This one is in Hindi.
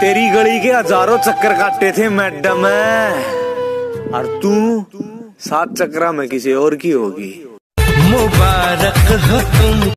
तेरी गली के हज़ारों चक्कर काटे थे, मैडम और तू सात चक्रा में किसी और की होगी। मुबारक हो तुम।